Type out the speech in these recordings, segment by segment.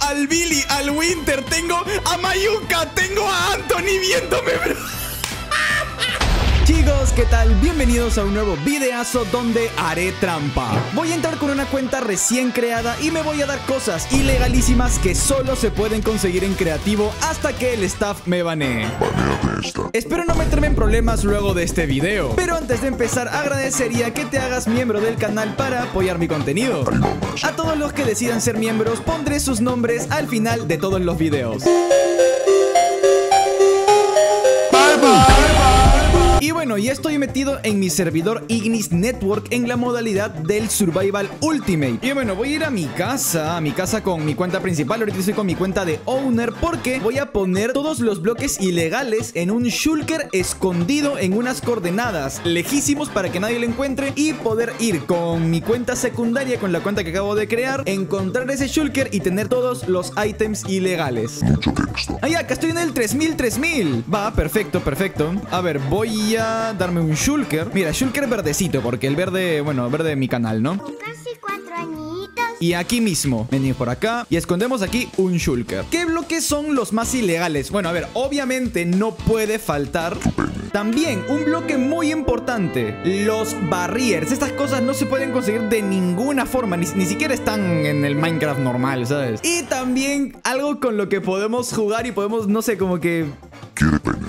al Billy, al Winter, tengo a Mayuka, tengo a Anthony viéndome, bro. Chicos, ¿qué tal? Bienvenidos a un nuevo videazo donde haré trampa. Voy a entrar con una cuenta recién creada y me voy a dar cosas ilegalísimas que solo se pueden conseguir en creativo hasta que el staff me banee. Espero no meterme en problemas luego de este video, pero antes de empezar agradecería que te hagas miembro del canal para apoyar mi contenido. A todos los que decidan ser miembros pondré sus nombres al final de todos los videos. Bueno, ya estoy metido en mi servidor Ignis Network en la modalidad del Survival Ultimate. Y bueno, voy a ir a mi casa, a mi casa con mi cuenta principal. Ahorita estoy con mi cuenta de Owner porque voy a poner todos los bloques ilegales en un Shulker escondido en unas coordenadas lejísimos para que nadie lo encuentre y poder ir con mi cuenta secundaria, con la cuenta que acabo de crear, encontrar ese Shulker y tener todos los ítems ilegales. Ah, ya, acá estoy en el 3000, 3000. Va, perfecto, perfecto. A ver, voy a darme un Shulker. Mira, Shulker verdecito, porque el verde, bueno, verde de mi canal, ¿no? Casi cuatro añitos. Y aquí mismo, venimos por acá y escondemos aquí un Shulker. ¿Qué bloques son los más ilegales? Bueno, a ver, obviamente no puede faltar también un bloque muy importante, los barriers. Estas cosas no se pueden conseguir de ninguna forma, ni, ni siquiera están en el Minecraft normal, ¿sabes? Y también algo con lo que podemos jugar y podemos, no sé, como que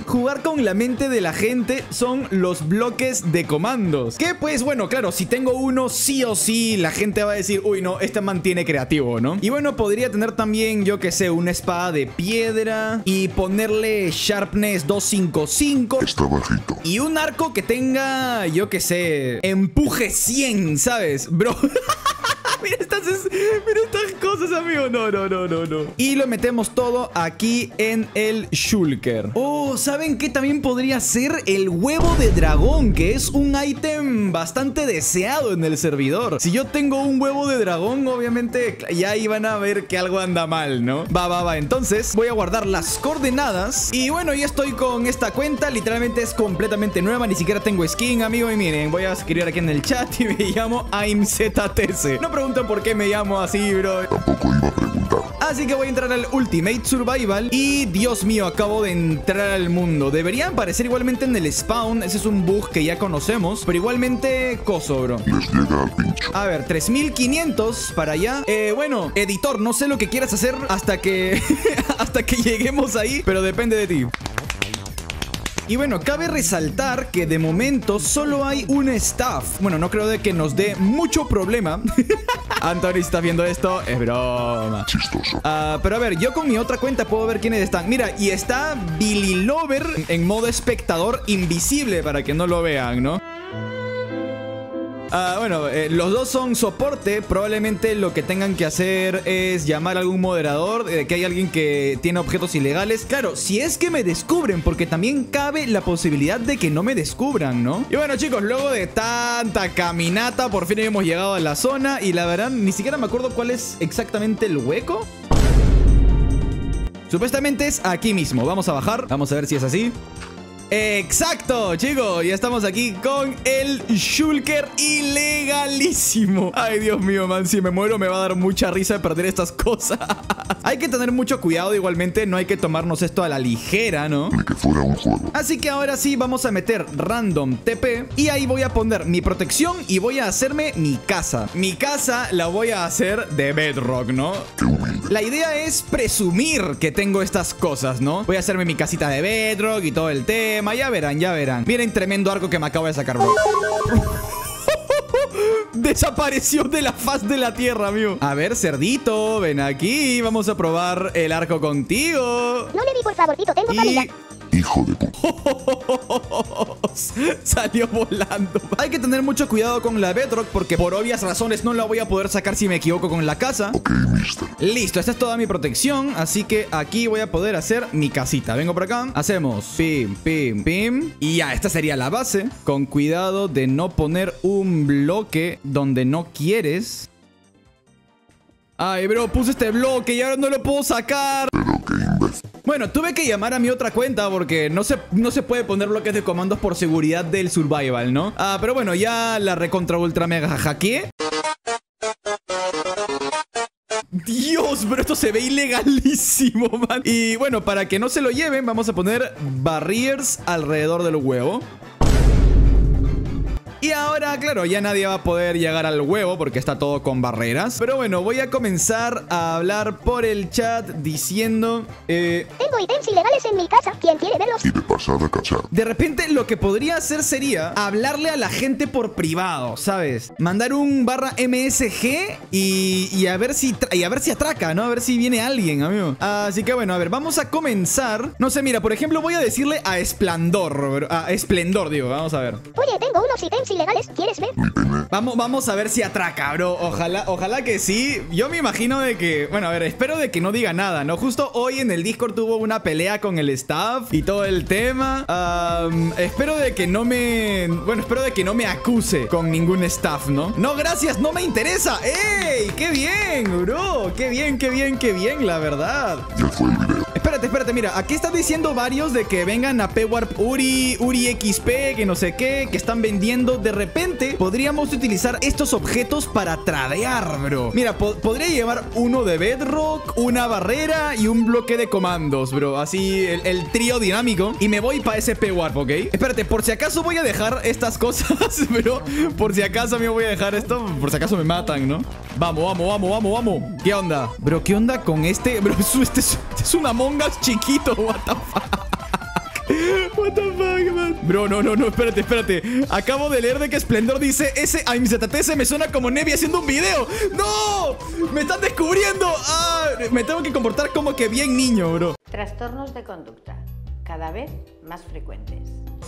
Jugar con la mente de la gente son los bloques de comandos. Que pues bueno, claro, si tengo uno sí o sí, la gente va a decir, uy no, este mantiene creativo, ¿no? Y bueno, podría tener también, yo que sé, una espada de piedra y ponerle sharpness 255. Está bajito. Y un arco que tenga, yo que sé, empuje 100, ¿sabes? Bro. estas, mira estas cosas, amigo. No, no, no, no, no. Y lo metemos todo aquí en el Shulker. Oh, ¿saben qué también podría ser? El huevo de dragón, que es un ítem bastante deseado en el servidor. Si yo tengo un huevo de dragón, obviamente ya iban a ver que algo anda mal, ¿no? Va, va, va. Entonces voy a guardar las coordenadas. Y bueno, ya estoy con esta cuenta. Literalmente es completamente nueva. Ni siquiera tengo skin, amigo. Y miren, voy a escribir aquí en el chat y me llamo AimZTC. No pregunten por qué me llamo así, bro. Tampoco iba a preguntar. Así que voy a entrar al Ultimate Survival Y Dios mío, acabo de entrar al mundo Debería aparecer igualmente en el spawn Ese es un bug que ya conocemos Pero igualmente coso, bro Les llega al pincho. A ver, 3500 para allá eh, Bueno, editor, no sé lo que quieras hacer Hasta que... hasta que lleguemos ahí Pero depende de ti y bueno, cabe resaltar que de momento solo hay un staff. Bueno, no creo de que nos dé mucho problema. Anthony, si estás viendo esto, es broma. Chistoso. Ah, pero a ver, yo con mi otra cuenta puedo ver quiénes están. Mira, y está Billy Lover en modo espectador invisible para que no lo vean, ¿no? Ah, bueno, eh, los dos son soporte. Probablemente lo que tengan que hacer es llamar a algún moderador. De que hay alguien que tiene objetos ilegales. Claro, si es que me descubren, porque también cabe la posibilidad de que no me descubran, ¿no? Y bueno, chicos, luego de tanta caminata, por fin hemos llegado a la zona. Y la verdad, ni siquiera me acuerdo cuál es exactamente el hueco. Supuestamente es aquí mismo. Vamos a bajar. Vamos a ver si es así. Exacto, chicos, ya estamos aquí con el Shulker ilegalísimo. Ay, Dios mío, man, si me muero me va a dar mucha risa de perder estas cosas. hay que tener mucho cuidado, igualmente, no hay que tomarnos esto a la ligera, ¿no? Ni que fuera un juego. Así que ahora sí vamos a meter random TP y ahí voy a poner mi protección y voy a hacerme mi casa. Mi casa la voy a hacer de bedrock, ¿no? Qué humilde. La idea es presumir que tengo estas cosas, ¿no? Voy a hacerme mi casita de bedrock y todo el tema. Ya verán, ya verán. Miren tremendo arco que me acabo de sacar, bro. Desapareció de la faz de la tierra, amigo. A ver, cerdito, ven aquí. Vamos a probar el arco contigo. No le di por favorcito, tengo familia. Hijo de puta. Salió volando. Hay que tener mucho cuidado con la Bedrock porque por obvias razones no la voy a poder sacar si me equivoco con la casa. Ok, mister. Listo, esta es toda mi protección, así que aquí voy a poder hacer mi casita. Vengo por acá, hacemos pim, pim, pim. Y ya, esta sería la base. Con cuidado de no poner un bloque donde no quieres. Ay, bro, puse este bloque y ahora no lo puedo sacar. Pero. Bueno, tuve que llamar a mi otra cuenta porque no se, no se puede poner bloques de comandos por seguridad del survival, ¿no? Ah, pero bueno, ya la recontra ultra mega hackeé. Dios bro, esto se ve ilegalísimo, man. Y bueno, para que no se lo lleven, vamos a poner barriers alrededor del huevo. Y ahora, claro, ya nadie va a poder llegar al huevo porque está todo con barreras. Pero bueno, voy a comenzar a hablar por el chat diciendo... eh, ítems ilegales en mi casa. ¿Quién quiere verlos? Y de pasada cachar. de repente lo que podría hacer sería hablarle a la gente por privado, ¿sabes? Mandar un barra MSG y, y a ver si y a ver si atraca, ¿no? A ver si viene alguien, amigo. Así que bueno, a ver, vamos a comenzar. No sé, mira, por ejemplo, voy a decirle a Esplendor, bro. a Esplendor, digo, vamos a ver. Oye, tengo unos ítems ilegales. ¿Quieres ver? Vamos, vamos a ver si atraca, bro. Ojalá, ojalá que sí. Yo me imagino de que, bueno, a ver, espero de que no diga nada, ¿no? Justo hoy en el Discord tuvo una pelea con el staff y todo el tema. Espero de que no me, bueno, espero de que no me acuse con ningún staff, ¿no? No, gracias, no me interesa. ¡Ey! ¡Qué bien, bro! ¡Qué bien, qué bien, qué bien, la verdad! Ya fue el video. Espérate, espérate, mira, aquí están diciendo varios de que vengan a P-Warp Uri, Uri XP, que no sé qué, que están vendiendo. De repente, podríamos utilizar estos objetos para tradear, bro. Mira, po- podría llevar uno de Bedrock, una barrera y un bloque de comandos, bro. Así, el, trío dinámico. Y me voy para ese P-Warp, ¿ok? Espérate, por si acaso voy a dejar estas cosas, bro. Por si acaso me voy a dejar esto, por si acaso me matan, ¿no? Vamos, vamos, vamos, vamos, vamos. ¿Qué onda? Bro, ¿qué onda con este? Bro, es- este es, este es un Among Chiquito. What the fuck? What the fuck, man? Bro, no, no, no, espérate, espérate. Acabo de leer de que Splendor dice ese a mi me suena como Nevi haciendo un video. ¡No! ¡Me están descubriendo! ¡Ah! Me tengo que comportar como que bien niño, bro. Trastornos de conducta, cada vez más frecuentes.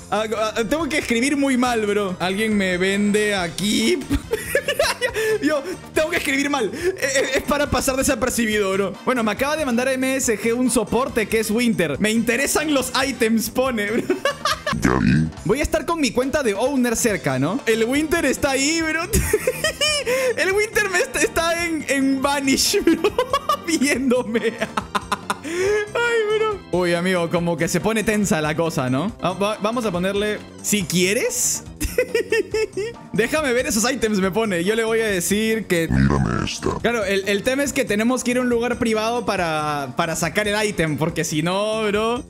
Ah, ah, tengo que escribir muy mal, bro. Alguien me vende aquí. Yo tengo que escribir mal. Eh, eh, Es para pasar desapercibido, bro. Bueno, me acaba de mandar MSG un soporte que es Winter. Me interesan los ítems, pone, bro. Voy a estar con mi cuenta de owner cerca, ¿no? El Winter está ahí, bro. El Winter me está, está en, en Vanish, bro. Viéndome. Ay, bro. Uy, amigo, como que se pone tensa la cosa, ¿no? Ah, va- vamos a ponerle... Si quieres... Déjame ver esos ítems, me pone. Yo le voy a decir que... Mírame esta. Claro, el, el tema es que tenemos que ir a un lugar privado para, para sacar el ítem, porque si no, bro...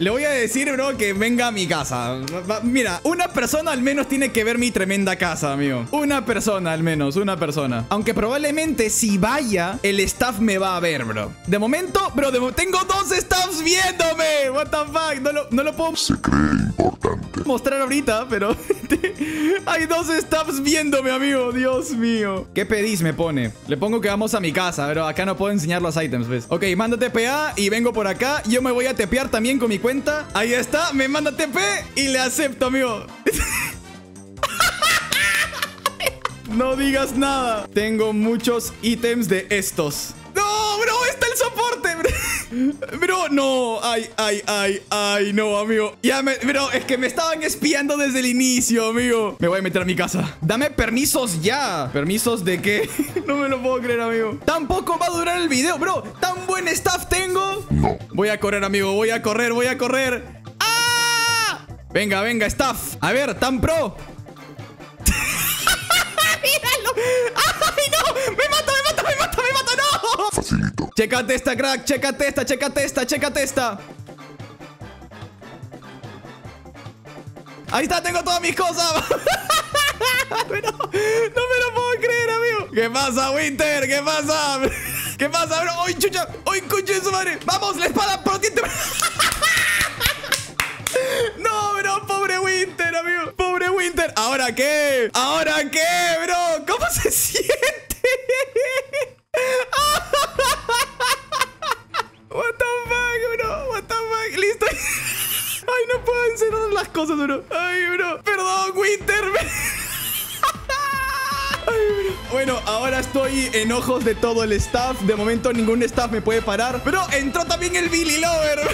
Le voy a decir, bro, que venga a mi casa. Mira, una persona al menos tiene que ver mi tremenda casa, amigo. Una persona al menos, una persona. Aunque probablemente si vaya, el staff me va a ver, bro. De momento, bro, de mo- tengo dos staffs viéndome. What the fuck, no lo, no lo puedo Se cree importante. mostrar ahorita, pero hay dos staffs viéndome, amigo. Dios mío. ¿Qué pedís? Me pone. Le pongo que vamos a mi casa, pero acá no puedo enseñar los ítems, ¿ves? Ok, manda TPA y vengo por acá. Yo me voy a tepear también con mi cuenta. Ahí está, me manda TP y le acepto, amigo. No digas nada. Tengo muchos ítems de estos. No, bro, está el soporte, bro. Bro, no. Ay, ay, ay, ay, no, amigo. Ya me, bro, es que me estaban espiando desde el inicio, amigo. Me voy a meter a mi casa. Dame permisos ya. ¿Permisos de qué? No me lo puedo creer, amigo. Tampoco va a durar el video, bro. Tan buen staff tengo. No. Voy a correr, amigo. Voy a correr, voy a correr. ¡Ah! Venga, venga, staff. A ver, tan pro. Facilito. Chécate esta, crack. Chécate esta, chécate esta, chécate esta. Ahí está, tengo todas mis cosas. No me lo puedo creer, amigo. ¿Qué pasa, Winter? ¿Qué pasa? ¿Qué pasa, bro? ¡Ay, chucha! ¡Ay, concha de su madre! ¡Vamos, la espada potente! No, bro, pobre Winter, amigo. Pobre Winter. ¿Ahora qué? ¿Ahora qué, bro? ¿Cómo se siente? Cosas, bro. Ay, bro. Perdón, Winter. Bueno, ahora estoy en ojos de todo el staff. De momento ningún staff me puede parar. Pero entró también el Billy Lover.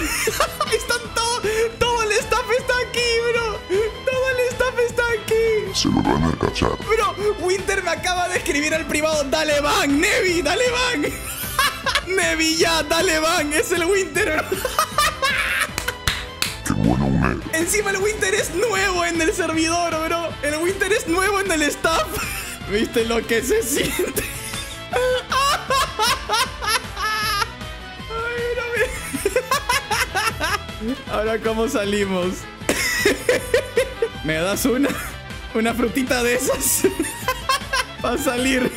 Están todo, todo el staff está aquí, bro. Todo el staff está aquí. Se lo van a cachar. Bro, Winter me acaba de escribir al privado. Dale van, Nevi, dale van. Nevi ya, dale van. Es el Winter. Encima el Winter es nuevo en el servidor, bro. El Winter es nuevo en el staff. ¿Viste lo que se siente? Ay, no me... Ahora, ¿cómo salimos? ¿Me das una? ¿Una frutita de esas? Para salir.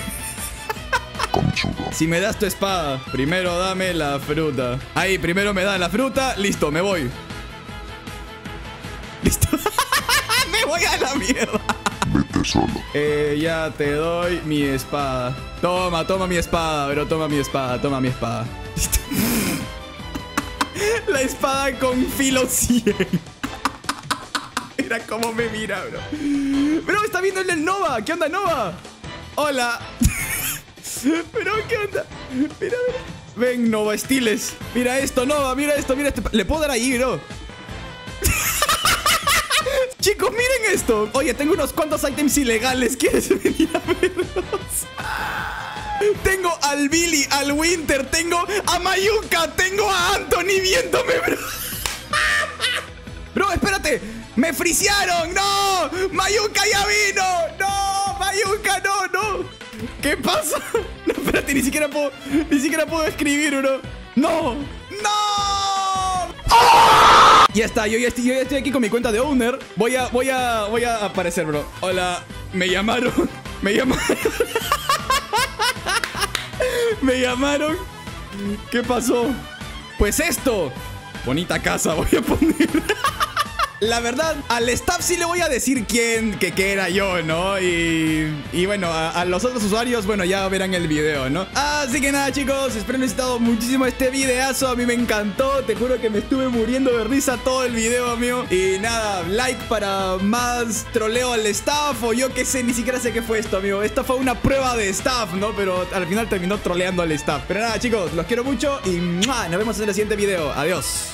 Si me das tu espada, primero dame la fruta. Ahí, primero me dan la fruta, listo, me voy. Voy a la mierda. Vete solo. Eh, ya te doy mi espada. Toma, toma mi espada, bro. Toma mi espada, toma mi espada. La espada con filo 100. Mira cómo me mira, bro. Bro, está viendo el del Nova. ¿Qué onda, Nova? Hola. Pero, ¿qué onda? Mira, mira. Ven, Nova Estiles. Mira esto, Nova. Mira esto, mira esto. Le puedo dar ahí, bro. Chicos, miren esto. Oye, tengo unos cuantos ítems ilegales. ¿Quieres venir a verlos? Tengo al Billy, al Winter, tengo a Mayuka, tengo a Anthony viéndome, bro. Bro, espérate. Me frisearon. No. Mayuka ya vino. No. Mayuka, no, no. ¿Qué pasa? No, espérate, ni siquiera puedo, ni siquiera puedo escribir, bro. No. No. Ya está, yo ya, estoy, yo ya estoy aquí con mi cuenta de owner. Voy a, voy a, voy a aparecer, bro. Hola, me llamaron. Me llamaron. me llamaron. ¿Qué pasó? Pues esto. Bonita casa voy a poner. La verdad, al staff sí le voy a decir quién, que, que era yo, ¿no? Y, bueno, a, los otros usuarios, bueno, ya verán el video, ¿no? Así que nada, chicos, espero les haya gustado muchísimo este videazo. A mí me encantó, te juro que me estuve muriendo de risa todo el video, amigo. Y nada, like para más troleo al staff o yo qué sé, ni siquiera sé qué fue esto, amigo. Esta fue una prueba de staff, ¿no? Pero al final terminó troleando al staff. Pero nada, chicos, los quiero mucho y ¡mua! nos vemos en el siguiente video. Adiós.